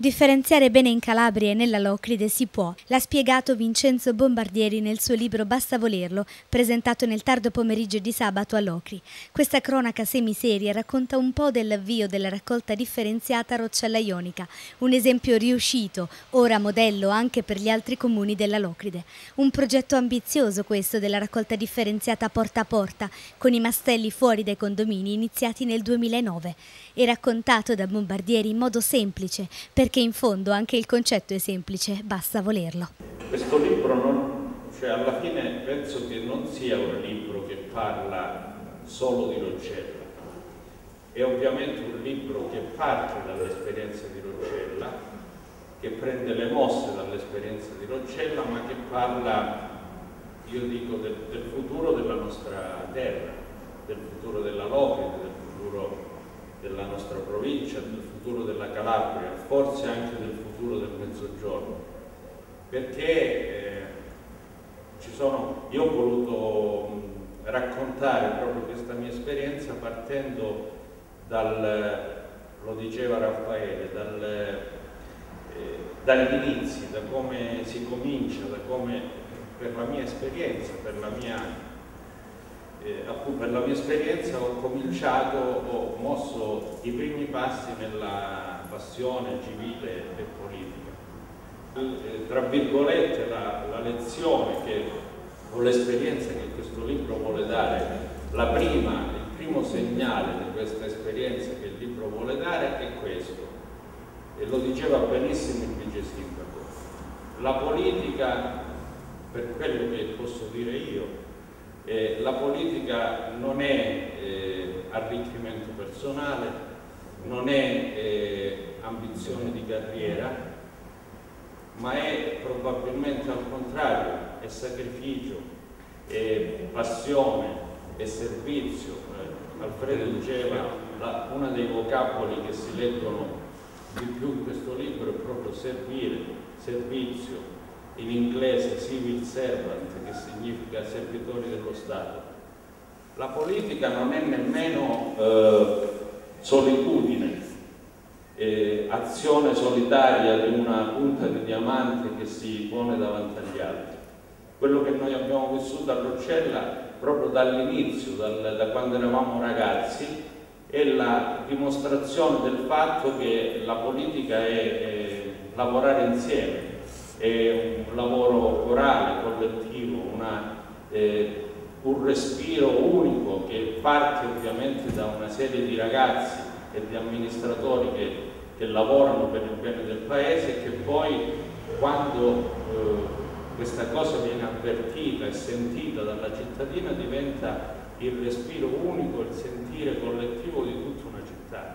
Differenziare bene in Calabria e nella Locride si può, l'ha spiegato Vincenzo Bombardieri nel suo libro Basta volerlo, presentato nel tardo pomeriggio di sabato a Locri. Questa cronaca semiseria racconta un po' dell'avvio della raccolta differenziata Roccella Ionica, un esempio riuscito, ora modello anche per gli altri comuni della Locride. Un progetto ambizioso questo della raccolta differenziata porta a porta, con i mastelli fuori dai condomini iniziati nel 2009 e raccontato da Bombardieri in modo semplice, per perché in fondo anche il concetto è semplice, basta volerlo. Questo libro, non, cioè alla fine penso che non sia un libro che parla solo di Roccella, è ovviamente un libro che parte dall'esperienza di Roccella, che prende le mosse dall'esperienza di Roccella, ma che parla, io dico, del, del futuro della nostra terra, del futuro della Locride, del futuro della nostra provincia, del futuro della Calabria, forse anche del futuro del Mezzogiorno, perché eh, sono, io ho voluto raccontare proprio questa mia esperienza partendo dal, lo diceva Raffaele, dal, eh, dagli inizi, da come si comincia, da come per la mia esperienza, per la mia eh, appunto per la mia esperienza ho cominciato, ho mosso i primi passi nella passione civile e politica. Eh, tra virgolette la, la lezione che, o l'esperienza che questo libro vuole dare, la prima, il primo segnale di questa esperienza che il libro vuole dare è questo, e lo diceva benissimo il vice sindaco. La politica, per quello che posso dire io, eh, la politica non è eh, arricchimento personale, non è eh, ambizione di carriera, ma è probabilmente al contrario, è sacrificio, è passione, è servizio. Eh, Alfredo diceva, la, uno dei vocaboli che si leggono di più in questo libro è proprio servire, servizio, in inglese civil servant, che significa servitori dello Stato. La politica non è nemmeno eh, solitudine, eh, azione solitaria di una punta di diamante che si pone davanti agli altri. Quello che noi abbiamo vissuto a Roccella proprio dall'inizio, dal, da quando eravamo ragazzi, è la dimostrazione del fatto che la politica è, è lavorare insieme, è un lavoro corale, collettivo, una, eh, un respiro unico che parte ovviamente da una serie di ragazzi e di amministratori che, che lavorano per il bene del Paese e che poi quando eh, questa cosa viene avvertita e sentita dalla cittadina diventa il respiro unico, il sentire collettivo di tutta una città.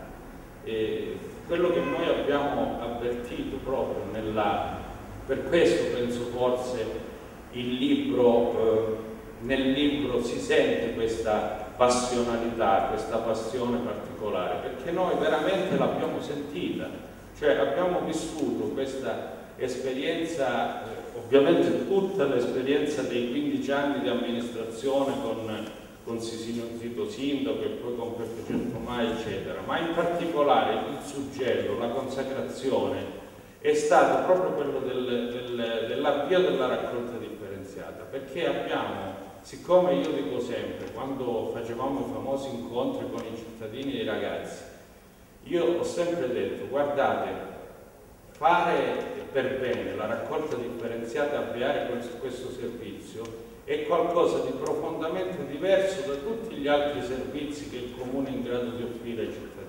E quello che noi abbiamo avvertito proprio nella per questo penso forse libro, eh, nel libro si sente questa passionalità, questa passione particolare, perché noi veramente l'abbiamo sentita, cioè abbiamo vissuto questa esperienza, eh, ovviamente tutta l'esperienza dei 15 anni di amministrazione con, con Sisino Zito Sindaco e poi con Peppe Centomai, eccetera, ma in particolare il suggello, la consacrazione, è stato proprio quello del, del, dell'avvio della raccolta differenziata, perché abbiamo, siccome io dico sempre, quando facevamo i famosi incontri con i cittadini e i ragazzi, io ho sempre detto, guardate, fare per bene la raccolta differenziata, avviare questo, questo servizio, è qualcosa di profondamente diverso da tutti gli altri servizi che il Comune è in grado di offrire ai cittadini